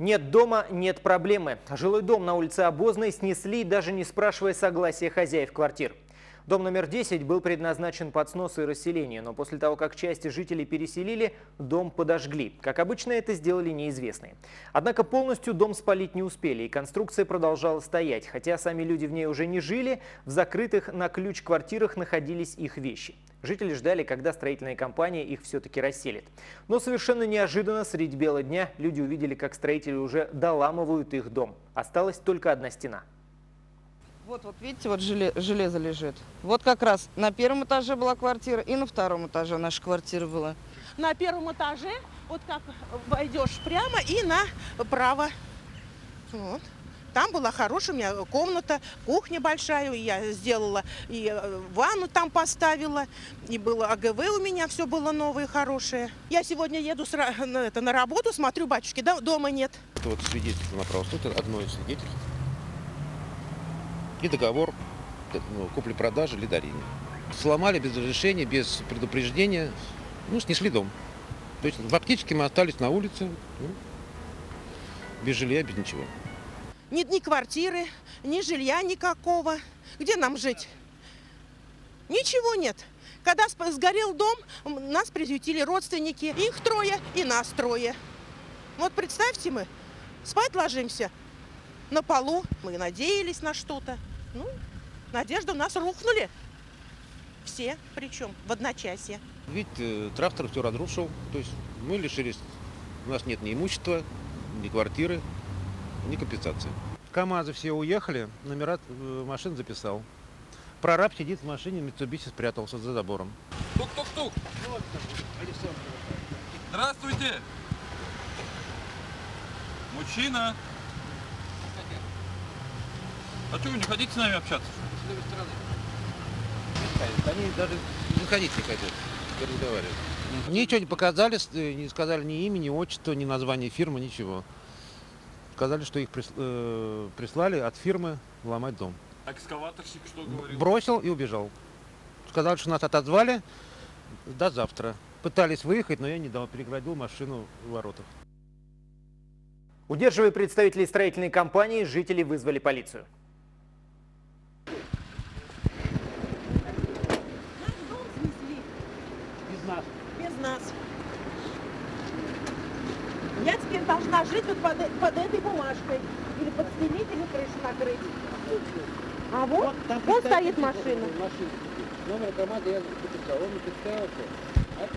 Нет дома – нет проблемы. Жилой дом на улице Обозной снесли, даже не спрашивая согласия хозяев квартир. Дом номер 10 был предназначен под снос и расселение, но после того, как части жителей переселили, дом подожгли. Как обычно, это сделали неизвестные. Однако полностью дом спалить не успели, и конструкция продолжала стоять. Хотя сами люди в ней уже не жили, в закрытых на ключ квартирах находились их вещи. Жители ждали, когда строительная компания их все-таки расселит. Но совершенно неожиданно средь бела дня люди увидели, как строители уже доламывают их дом. Осталась только одна стена. Вот, вот видите, вот желе- железо лежит. Вот как раз на первом этаже была квартира и на втором этаже наша квартира была. на первом этаже, вот как войдешь прямо и направо. Вот. Там была хорошая у меня комната, кухня большая, я сделала, и э, ванну там поставила, и было АГВ у меня, все было новое, хорошее. Я сегодня еду с на, это, на работу, смотрю, батюшки, да, дома нет. Это вот свидетельство на правосудие, это одно из свидетельств. И договор ну, купли-продажи или дарения. Сломали без разрешения, без предупреждения, ну, снесли дом. То есть фактически мы остались на улице, ну, без жилья, без ничего. Ни, ни квартиры, ни жилья никакого. Где нам жить? Ничего нет. Когда сгорел дом, нас приютили родственники. Их трое и нас трое. Вот представьте мы, спать ложимся на полу. Мы надеялись на что-то. Ну, надежды у нас рухнули. Все, причем в одночасье. Видите, трактор все разрушил, то есть мы лишились, у нас нет ни имущества, ни квартиры, ни компенсации. КАМАЗы все уехали, номера э, машин записал. Прораб сидит в машине, Митсубиси спрятался за забором. Тук-тук-тук. Здравствуйте. Мужчина. А что вы не хотите с нами общаться? Они даже заходить не хотят, разговаривать. Ничего не показали, с- э, не сказали ни имени, ни отчества, ни названия фирмы, ничего. Сказали, что их э, прислали от фирмы ломать дом. А экскаваторщик что говорил? Бросил и убежал. Сказали, что нас отозвали до завтра. Пытались выехать, но я не дал, переградил машину в воротах. Удерживая представителей строительной компании, жители вызвали полицию. Без нас. Я теперь должна жить вот под, под этой бумажкой. Или подстелить, или крышу накрыть. А вот, вон стоит машина. Номер команды я записал, он не представился. А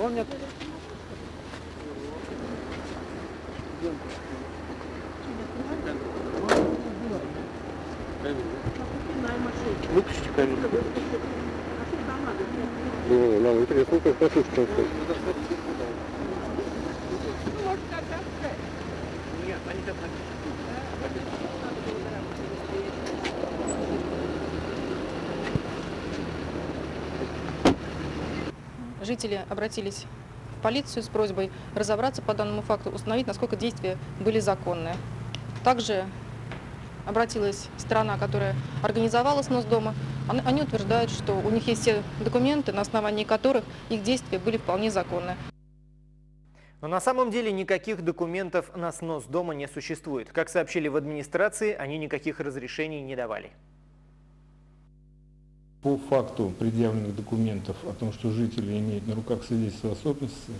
Он мне Выключите камеру. Ну, нам интересно, как послушать Нет, они там Жители обратились в полицию с просьбой разобраться по данному факту, установить, насколько действия были законные. Также обратилась сторона, которая организовала снос дома. Они- утверждают, что у них есть все документы, на основании которых их действия были вполне законны. Но на самом деле никаких документов на снос дома не существует. Как сообщили в администрации, они никаких разрешений не давали. По факту предъявленных документов о том, что жители имеют на руках свидетельство о собственности,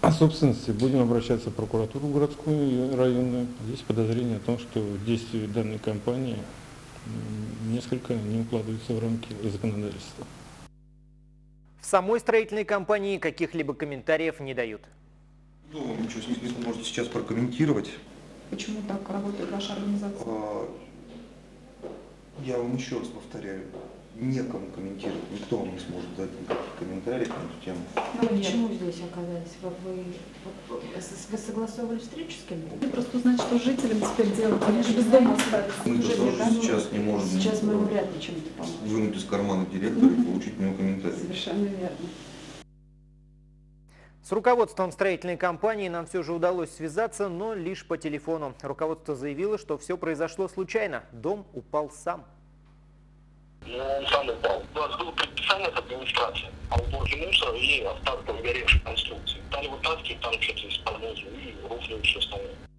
о собственности будем обращаться в прокуратуру городскую и районную. Есть подозрение о том, что действия данной компании несколько не укладываются в рамки законодательства. В самой строительной компании каких-либо комментариев не дают. Ну, ничего не, не можете сейчас прокомментировать. Почему так работает ваша организация? Я вам еще раз повторяю, некому комментировать, никто вам не сможет дать никаких комментариев на эту тему. Ну, почему здесь оказались? Вы, вы, вы- вы согласовывали встречу с кем-то? Просто узнать, что жителям теперь делать. Они же без дома остались. Мы Уже тоже не дано. сейчас не можем Сейчас мы вряд ли чем-то поможем. вынуть из кармана директора и получить у него комментарий. Совершенно верно. С руководством строительной компании нам все же удалось связаться, но лишь по телефону. Руководство заявило, что все произошло случайно. Дом упал сам. Ну, он сам упал. У нас был специальная администрация по уборке мусора и остатков горевших конструкций. Стали вытаскивать там что-то низу и рухнули все остальное.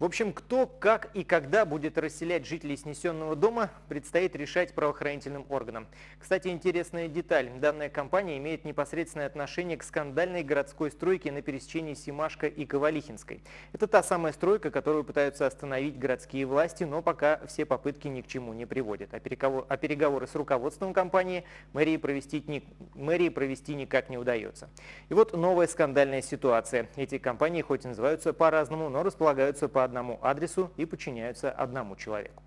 В общем, кто, как и когда будет расселять жителей снесенного дома, предстоит решать правоохранительным органам. Кстати, интересная деталь. Данная компания имеет непосредственное отношение к скандальной городской стройке на пересечении Симашко и Ковалихинской. Это та самая стройка, которую пытаются остановить городские власти, но пока все попытки ни к чему не приводят. А а переговоры с руководством компании мэрии провести, ни, мэрии провести никак не удается. И вот новая скандальная ситуация. Эти компании хоть и называются по-разному, но располагаются по одному адресу и подчиняются одному человеку.